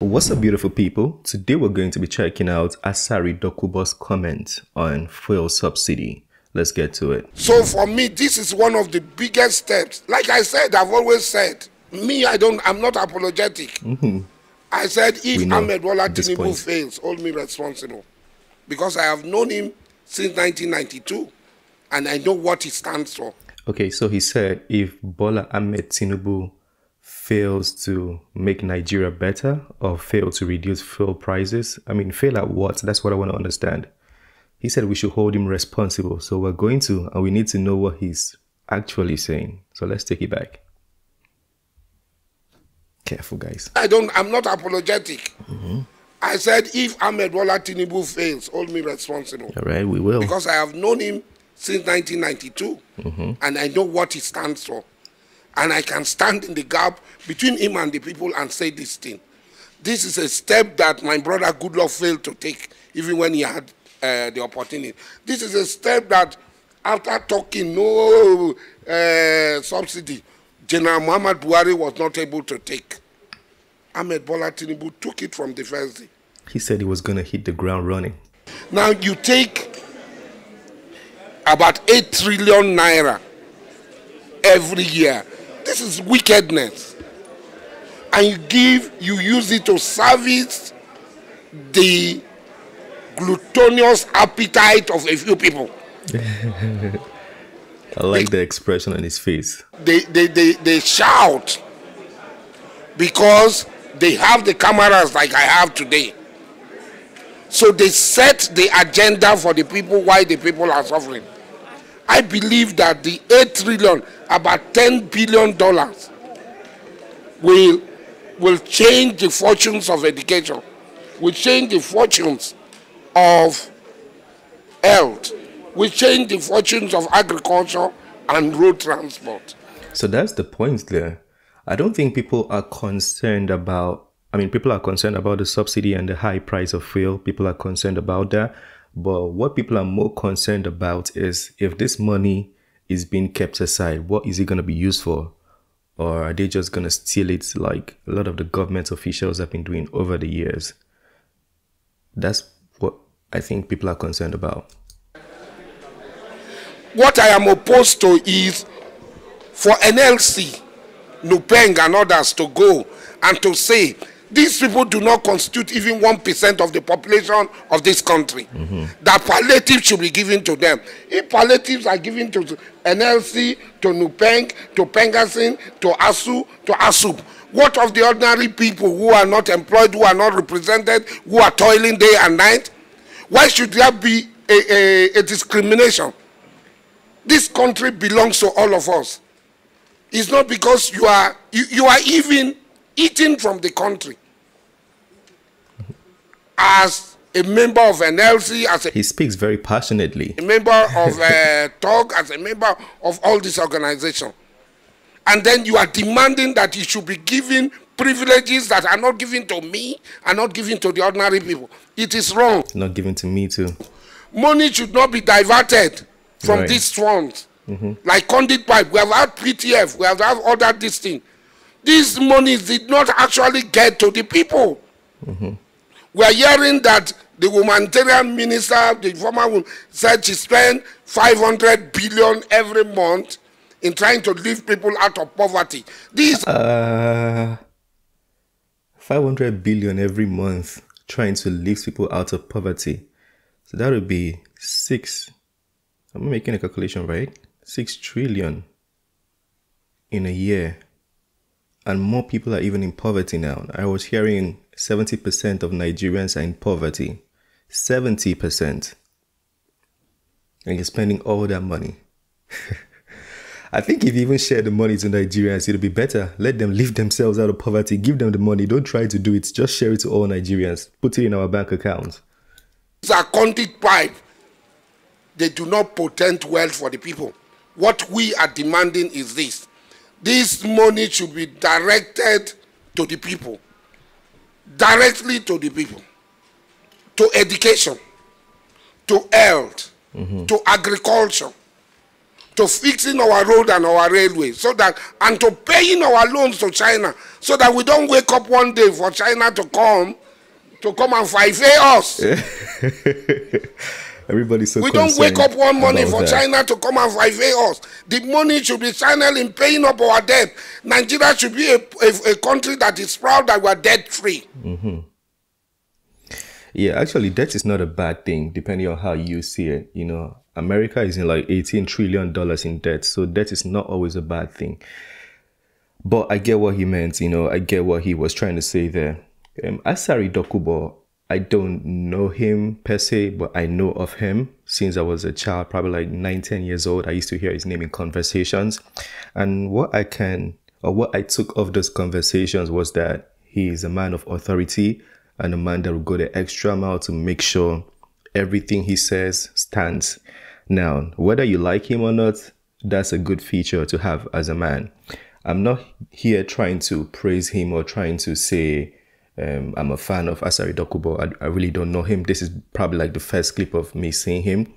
What's up, beautiful people? Today we're going to be checking out Asari Dokubo's comment on fuel subsidy. Let's get to it. So for me, this is one of the biggest steps. Like I said, I've always said, me, I don't, I'm not apologetic. Mm-hmm. I said, if Ahmed Bola Tinubu fails, hold me responsible, because I have known him since 1992, and I know what he stands for. Okay, so he said, if Bola Ahmed Tinubu fails to make Nigeria better or fail to reduce fuel prices? I mean, fail at what? That's what I want to understand. He said we should hold him responsible. So we're going to, and we need to know what he's actually saying. So let's take it back. Careful, guys. I don't, I'm not apologetic. Mm-hmm. I said if Ahmed Bola Tinubu fails, hold me responsible. All right, we will. Because I have known him since 1992 mm-hmm. and I know what he stands for and I can stand in the gap between him and the people and say this thing. This is a step that my brother Goodluck failed to take, even when he had uh, the opportunity. This is a step that, after talking no uh, subsidy, General Muhammad Buhari was not able to take. Ahmed Bola Tinubu took it from the first day. He said he was going to hit the ground running. Now you take about 8 trillion naira every year this is wickedness. And you give, you use it to service the gluttonous appetite of a few people. I like they, the expression on his face. They, they, they, they shout because they have the cameras like I have today. So they set the agenda for the people why the people are suffering. I believe that the 8 trillion, about 10 billion dollars, will, will change the fortunes of education, will change the fortunes of health, will change the fortunes of agriculture and road transport. So that's the point there. I don't think people are concerned about I mean, people are concerned about the subsidy and the high price of fuel. People are concerned about that. But what people are more concerned about is if this money is being kept aside, what is it going to be used for? Or are they just going to steal it like a lot of the government officials have been doing over the years? That's what I think people are concerned about. What I am opposed to is for NLC, NUPENG, and others to go and to say these people do not constitute even 1% of the population of this country. Mm-hmm. That palliatives should be given to them. If palliatives are given to NLC, to NUPENG, to PENGASSAN, to ASUU, to ASUP, what of the ordinary people who are not employed, who are not represented, who are toiling day and night? Why should there be a, a, a discrimination? This country belongs to all of us. It's not because you are you, you are even eating from the country. As a member of NLC, as a he speaks very passionately. A member of uh, TOG, as a member of all this organization. and then you are demanding that he should be given privileges that are not given to me and not given to the ordinary people. It is wrong. Not given to me too. Money should not be diverted from right. these funds. Mm-hmm. Like conduit pipe, we have had PTF, we have had other this thing these monies did not actually get to the people. Mm-hmm. We are hearing that the humanitarian minister, the former woman, said she spent 500 billion every month in trying to lift people out of poverty. These uh, 500 billion every month trying to lift people out of poverty. So that would be six. I'm making a calculation, right? Six trillion in a year and more people are even in poverty now. I was hearing 70% of Nigerians are in poverty. 70%. And you're spending all that money. I think if you even share the money to Nigerians, it'll be better. Let them lift themselves out of poverty. Give them the money. Don't try to do it. Just share it to all Nigerians. Put it in our bank accounts. It's a conduit pipe. They do not portend wealth for the people. What we are demanding is this this money should be directed to the people, directly to the people, to education, to health, mm-hmm. to agriculture, to fixing our road and our railway so that and to paying our loans to China so that we don't wake up one day for China to come to come and fight us. Everybody's so we don't wake up one morning for that. China to come and fight us. The money should be channeled in paying up our debt. Nigeria should be a, a, a country that is proud that we are debt free. Mm-hmm. Yeah, actually, debt is not a bad thing, depending on how you see it. You know, America is in like 18 trillion dollars in debt, so debt is not always a bad thing. But I get what he meant. You know, I get what he was trying to say there. Um, Asari Dokubo, I don't know him per se, but I know of him since I was a child, probably like nine, 10 years old. I used to hear his name in conversations. And what I can, or what I took of those conversations was that he is a man of authority and a man that will go the extra mile to make sure everything he says stands. Now, whether you like him or not, that's a good feature to have as a man. I'm not here trying to praise him or trying to say, um, I'm a fan of Asari Dokubo. I, I really don't know him. This is probably like the first clip of me seeing him.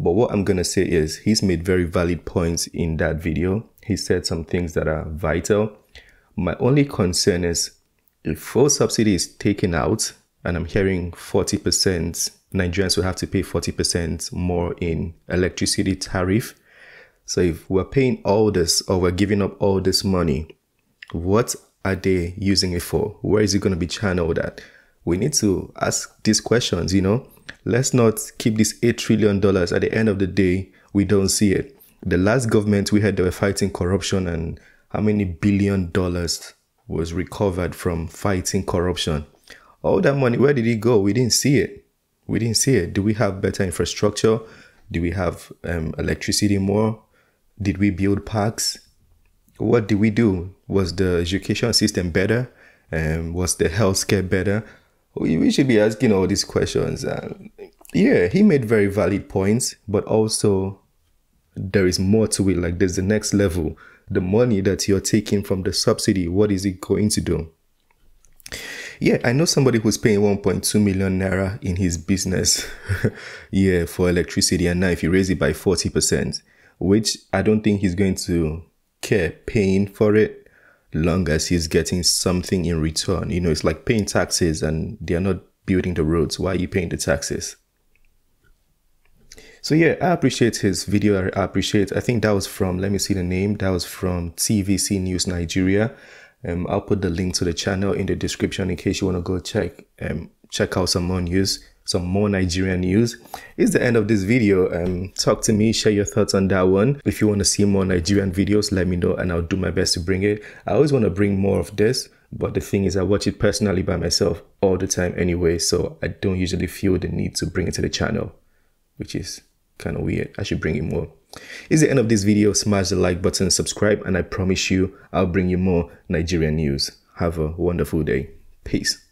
But what I'm going to say is he's made very valid points in that video. He said some things that are vital. My only concern is if fuel subsidy is taken out and I'm hearing 40%, Nigerians will have to pay 40% more in electricity tariff. So if we're paying all this or we're giving up all this money, what are they using it for? Where is it going to be channeled at? We need to ask these questions, you know. Let's not keep this $8 trillion. At the end of the day, we don't see it. The last government we had, they were fighting corruption, and how many billion dollars was recovered from fighting corruption? All that money, where did it go? We didn't see it. We didn't see it. Do we have better infrastructure? Do we have um, electricity more? Did we build parks? What did we do? Was the education system better? Um, was the healthcare better? We, should be asking all these questions. Uh, yeah, he made very valid points, but also there is more to it. Like there's the next level. The money that you're taking from the subsidy, what is it going to do? Yeah, I know somebody who's paying 1.2 million naira in his business, yeah, for electricity, and now if you raise it by 40%, which I don't think he's going to care paying for it long as he's getting something in return. You know, it's like paying taxes and they're not building the roads. Why are you paying the taxes? So yeah, I appreciate his video. I appreciate. I think that was from. Let me see the name. That was from TVC News Nigeria. Um, I'll put the link to the channel in the description in case you want to go check um check out some more news some more Nigerian news. It's the end of this video. Um, talk to me, share your thoughts on that one. If you want to see more Nigerian videos, let me know and I'll do my best to bring it. I always want to bring more of this, but the thing is I watch it personally by myself all the time anyway, so I don't usually feel the need to bring it to the channel, which is kind of weird. I should bring it more. It's the end of this video. Smash the like button, subscribe, and I promise you I'll bring you more Nigerian news. Have a wonderful day. Peace.